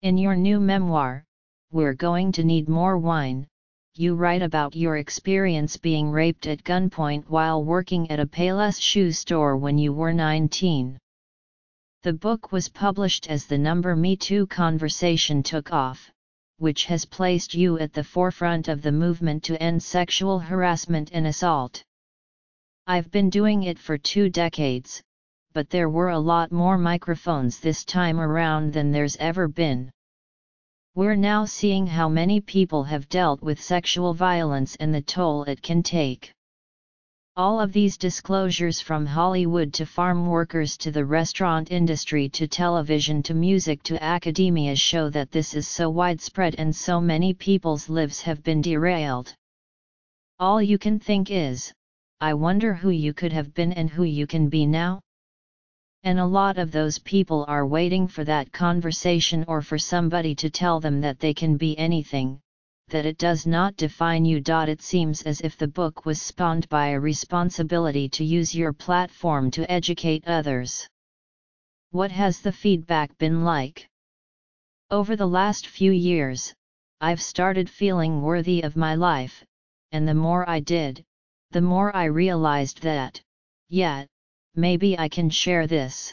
In your new memoir, We're Going to Need More Wine, you write about your experience being raped at gunpoint while working at a Payless shoe store when you were 19. The book was published as the number Me Too conversation took off, which has placed you at the forefront of the movement to end sexual harassment and assault. I've been doing it for two decades, but there were a lot more microphones this time around than there's ever been. We're now seeing how many people have dealt with sexual violence and the toll it can take. All of these disclosures from Hollywood to farm workers to the restaurant industry to television to music to academia show that this is so widespread and so many people's lives have been derailed. All you can think is, I wonder who you could have been and who you can be now? And a lot of those people are waiting for that conversation or for somebody to tell them that they can be anything, that it does not define you. It seems as if the book was spawned by a responsibility to use your platform to educate others. What has the feedback been like? Over the last few years, I've started feeling worthy of my life, and the more I did, the more I realized that, yeah, maybe I can share this.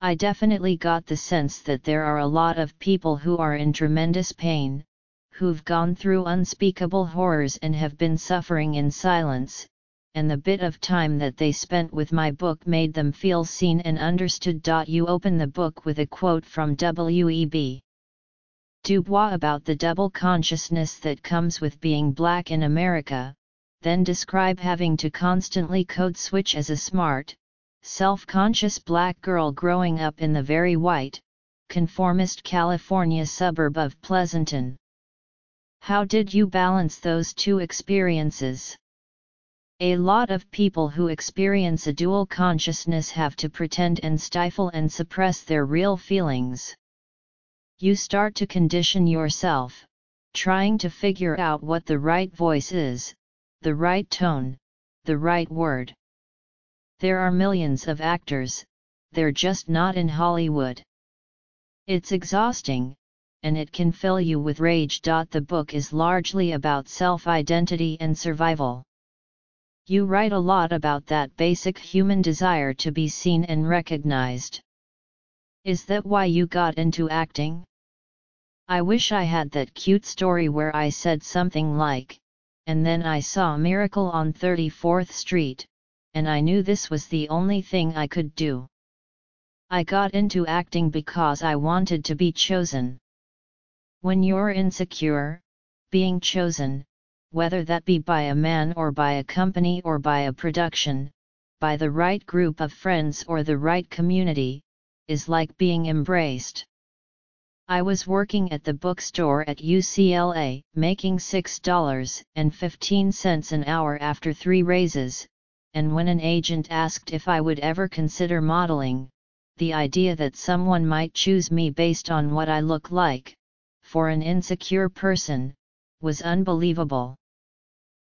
I definitely got the sense that there are a lot of people who are in tremendous pain, who've gone through unspeakable horrors and have been suffering in silence, and the bit of time that they spent with my book made them feel seen and understood. You open the book with a quote from W.E.B. Du Bois about the double consciousness that comes with being black in America, then describe having to constantly code switch as a smart, self-conscious black girl growing up in the very white, conformist California suburb of Pleasanton. How did you balance those two experiences? A lot of people who experience a dual consciousness have to pretend and stifle and suppress their real feelings. You start to condition yourself, trying to figure out what the right voice is, the right tone, the right word. There are millions of actors, they're just not in Hollywood. It's exhausting, and it can fill you with rage. The book is largely about self-identity and survival. You write a lot about that basic human desire to be seen and recognized. Is that why you got into acting? I wish I had that cute story where I said something like, and then I saw Miracle on 34th Street, and I knew this was the only thing I could do. I got into acting because I wanted to be chosen. When you're insecure, being chosen, whether that be by a man or by a company or by a production, by the right group of friends or the right community, is like being embraced. I was working at the bookstore at UCLA, making $6.15 an hour after three raises, and when an agent asked if I would ever consider modeling, the idea that someone might choose me based on what I look like, for an insecure person, was unbelievable.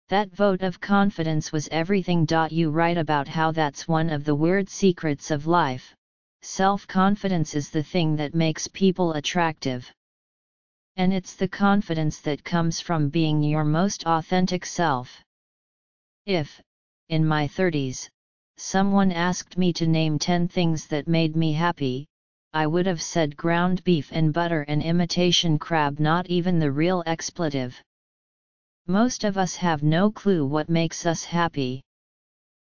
That vote of confidence was everything. You write about how that's one of the weird secrets of life, Self-confidence is the thing that makes people attractive. And it's the confidence that comes from being your most authentic self. If, in my 30s, someone asked me to name 10 things that made me happy, I would have said ground beef and butter and imitation crab not even the real expletive. Most of us have no clue what makes us happy.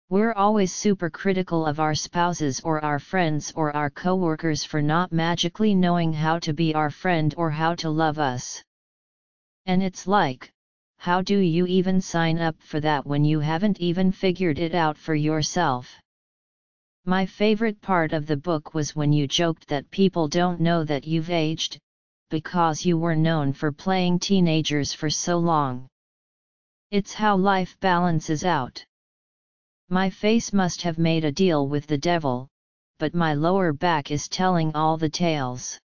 We're always super critical of our spouses or our friends or our coworkers for not magically knowing how to be our friend or how to love us. And it's like, how do you even sign up for that when you haven't even figured it out for yourself? My favorite part of the book was when you joked that people don't know that you've aged, because you were known for playing teenagers for so long. It's how life balances out. My face must have made a deal with the devil, but my lower back is telling all the tales.